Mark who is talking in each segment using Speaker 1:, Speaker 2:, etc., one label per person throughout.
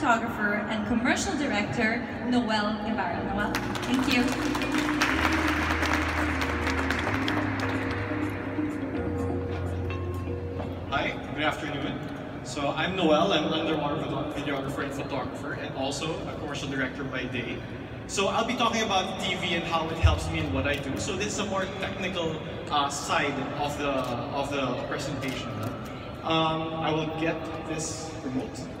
Speaker 1: photographer and commercial director, Noel Guevarra. Noel, thank you.
Speaker 2: Hi, good afternoon. So I'm Noel, I'm an underwater videographer and photographer and also a commercial director by day. So I'll be talking about TV and how it helps me in what I do. So this is a more technical uh, side of the, of the presentation. Um, I will get this remote.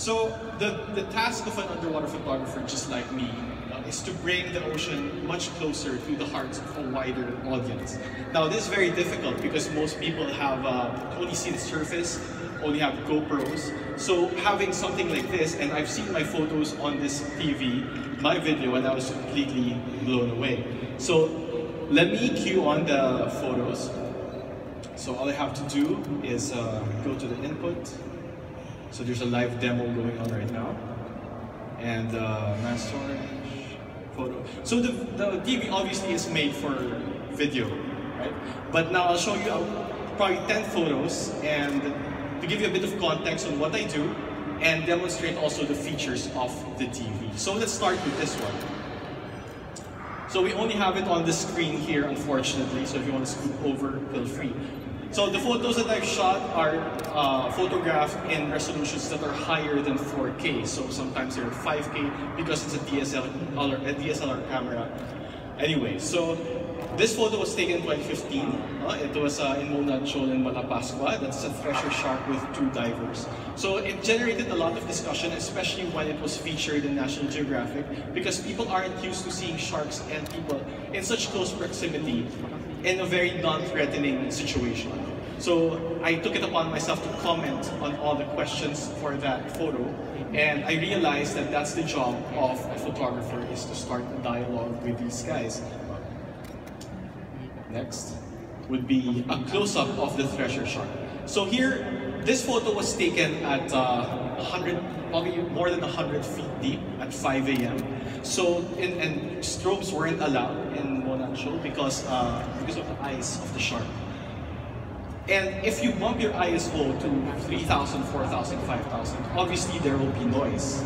Speaker 2: So the, the task of an underwater photographer just like me uh, is to bring the ocean much closer to the hearts of a wider audience. Now this is very difficult because most people have uh, only seen the surface, only have GoPros. So having something like this, and I've seen my photos on this TV, my video, and I was completely blown away. So let me cue on the photos. So all I have to do is uh, go to the input. So there's a live demo going on right now. And uh, mass storage, photo. So the, the TV obviously is made for video, right? But now I'll show you uh, probably 10 photos and to give you a bit of context on what I do and demonstrate also the features of the TV. So let's start with this one. So we only have it on the screen here, unfortunately, so if you want to scoot over, feel free. So the photos that I've shot are uh, photographed in resolutions that are higher than 4K. So sometimes they're 5K because it's a DSLR, a DSLR camera. Anyway, so this photo was taken in 2015. Uh, it was uh, in Monad Shoal in Malapascua. That's a thresher shark with two divers. So it generated a lot of discussion, especially when it was featured in National Geographic, because people aren't used to seeing sharks and people in such close proximity in a very non-threatening situation. So I took it upon myself to comment on all the questions for that photo, and I realized that that's the job of a photographer is to start a dialogue with these guys. Next would be a close-up of the thresher shark. So here, this photo was taken at uh, 100, probably more than 100 feet deep at 5 a.m. So, in, and strobes weren't allowed Shoal because, uh, because of the eyes of the shark. And if you bump your ISO to 3,000, 4,000, 5,000, obviously there will be noise.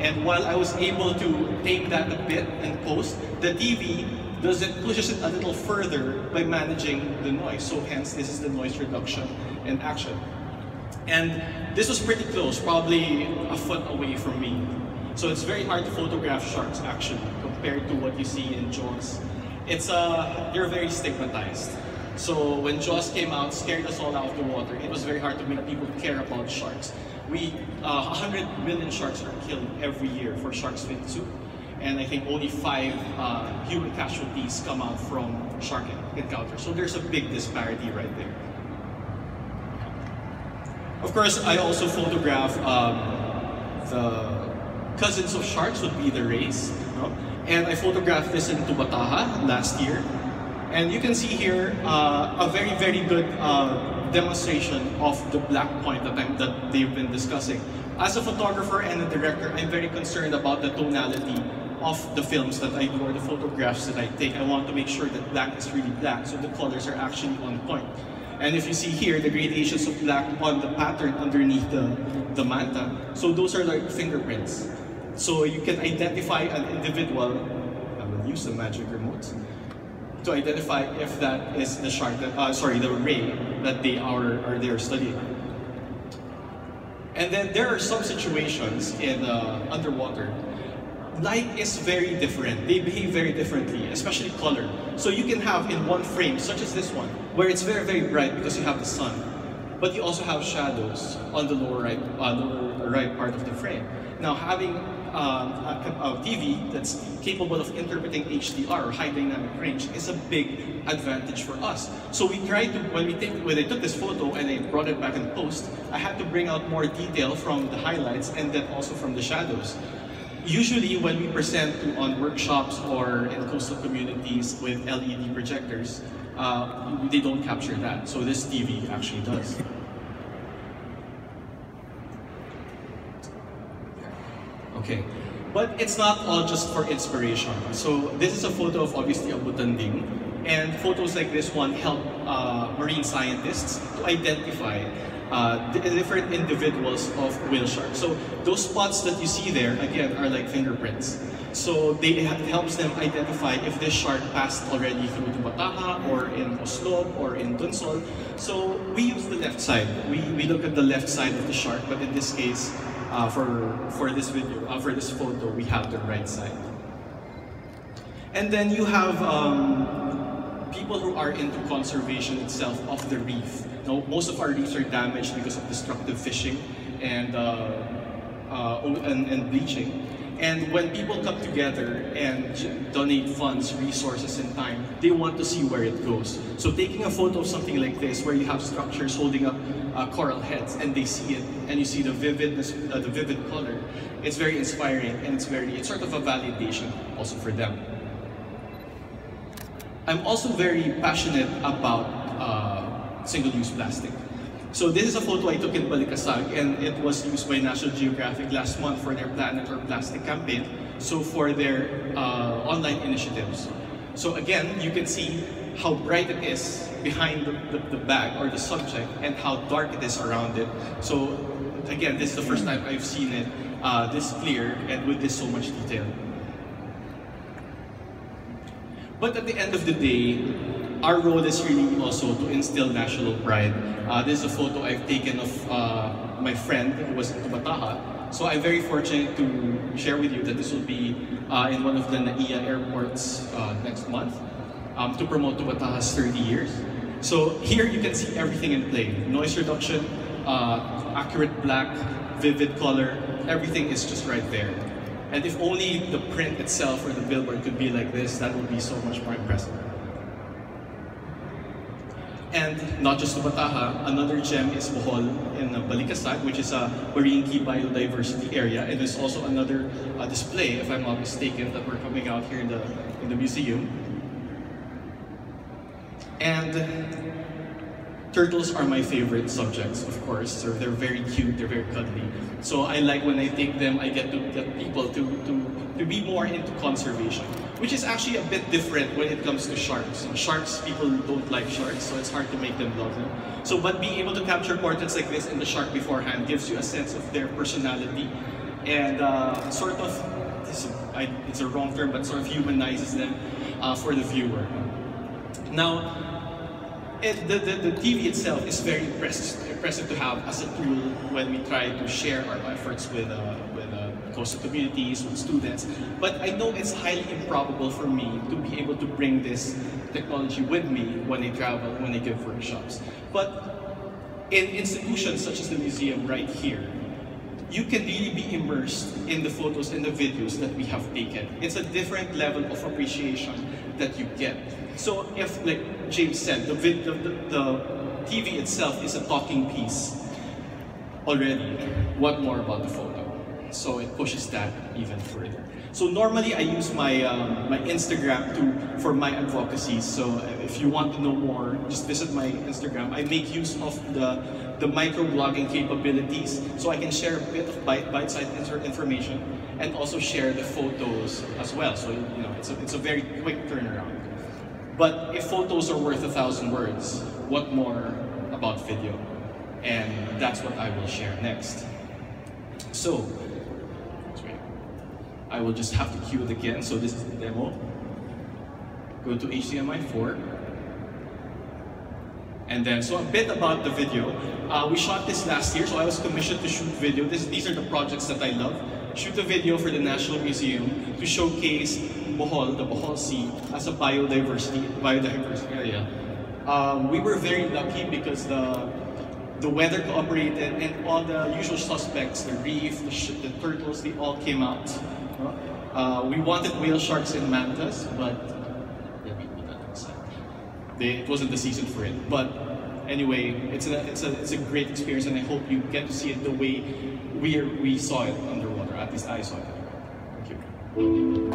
Speaker 2: And while I was able to take that a bit and post, the TV does it pushes it a little further by managing the noise. So hence this is the noise reduction in action. And this was pretty close, probably a foot away from me. So it's very hard to photograph sharks actually compared to what you see in Jaws. It's uh, they're very stigmatized. So when Jaws came out, scared us all out of the water. It was very hard to make people care about sharks. We, uh, 100 million sharks are killed every year for sharks fin soup and I think only five uh, human casualties come out from shark encounters. So there's a big disparity right there. Of course, I also photograph um, the cousins of sharks would be the rays. And I photographed this in Tubataha last year. And you can see here uh, a very, very good uh, demonstration of the black point that, I'm, that they've been discussing. As a photographer and a director, I'm very concerned about the tonality of the films that I do or the photographs that I take. I want to make sure that black is really black, so the colors are actually on point. And if you see here, the gradations of black on the pattern underneath the, the manta, so those are like fingerprints. So you can identify an individual, I will use the magic remote, to identify if that is the shark, that, uh, sorry, the ray that they are, are there studying. And then there are some situations in uh, underwater light is very different. They behave very differently, especially color. So you can have in one frame, such as this one, where it's very, very bright because you have the sun. But you also have shadows on the lower right, uh, lower right part of the frame. Now having a, a, TV that's capable of interpreting HDR or high dynamic range is a big advantage for us. So we tried to, when we take, when I took this photo and I brought it back in post, I had to bring out more detail from the highlights and then also from the shadows usually when we present to, on workshops or in coastal communities with LED projectors, uh, they don't capture that. So this TV actually does. Okay, but it's not all just for inspiration. So this is a photo of obviously a butanding, and photos like this one help uh, marine scientists to identify uh, the different individuals of whale sharks. So those spots that you see there, again, are like fingerprints. So they, it helps them identify if this shark passed already through Tubataha or in Oslob or in Donsol. So we use the left side. We, we look at the left side of the shark, but in this case, uh, for, for this video, uh, for this photo, we have the right side. And then you have um, people who are into conservation itself of the reef. Now, most of our reefs are damaged because of destructive fishing and, uh, uh, and, and bleaching. And when people come together and donate funds, resources, and time, they want to see where it goes. So taking a photo of something like this, where you have structures holding up uh, coral heads, and they see it, and you see the vividness, uh, the vivid color, it's very inspiring, and it's very, it's sort of a validation also for them. I'm also very passionate about uh, single-use plastic. So this is a photo I took in Balicasag and it was used by National Geographic last month for their Planet or Plastic campaign, so for their uh, online initiatives. So again, you can see how bright it is behind the, the, the, bag or the subject and how dark it is around it. So again, this is the first time I've seen it uh, this clear and with this so much detail. But at the end of the day, our role is really also to instill national pride. Uh, this is a photo I've taken of uh, my friend who was in Tubataha. So I'm very fortunate to share with you that this will be uh, in one of the NAIA airports uh, next month um, to promote Tubataha's 30 years. So here you can see everything in play. Noise reduction, uh, accurate black, vivid color, everything is just right there. And if only the print itself or the billboard could be like this, that would be so much more impressive. And not just Tubataha, another gem is Bohol in Balicasag, which is a marine key biodiversity area. And there's also another uh, display, if I'm not mistaken, that we're coming out here in the, in the museum. And turtles are my favorite subjects, of course. So they're very cute, they're very cuddly. So I like when I take them, I get to get people to, to, to be more into conservation, which is actually a bit different when it comes to sharks. Sharks, people don't like sharks, so it's hard to make them love them. So, but being able to capture portraits like this in the shark beforehand gives you a sense of their personality and uh, sort of, it's a, it's a wrong term, but sort of humanizes them uh, for the viewer. Now, it, the, the, the TV itself is very impressive, impressive to have as a tool when we try to share our efforts with, uh, coastal communities, with students. But I know it's highly improbable for me to be able to bring this technology with me when I travel, when I give workshops. But in institutions such as the museum right here, you can really be immersed in the photos and the videos that we have taken. It's a different level of appreciation that you get. So if, like James said, the, vid, the, the, the TV itself is a talking piece already, what more about the photo? So it pushes that even further. So normally I use my um, my Instagram to for my advocacy. So if you want to know more, just visit my Instagram. I make use of the the microblogging capabilities, so I can share a bit of bite-sized information and also share the photos as well. So you know it's a it's a very quick turnaround. But if photos are worth a thousand words, what more about video? And that's what I will share next. So, I will just have to cue it again. So this is the demo. Go to HDMI 4. And then, so a bit about the video. Uh, we shot this last year, so I was commissioned to shoot video. This, these are the projects that I love. Shoot a video for the National Museum to showcase Bohol, the Bohol Sea, as a biodiversity, biodiversity area. Um, we were very lucky because the the weather cooperated and all the usual suspects, the reef, the, the turtles, they all came out. Uh, we wanted whale sharks and mantas, but they, it wasn't the season for it. But anyway, it's a, it's, a, it's a great experience and I hope you get to see it the way we, we saw it underwater, at least I saw it. Thank you.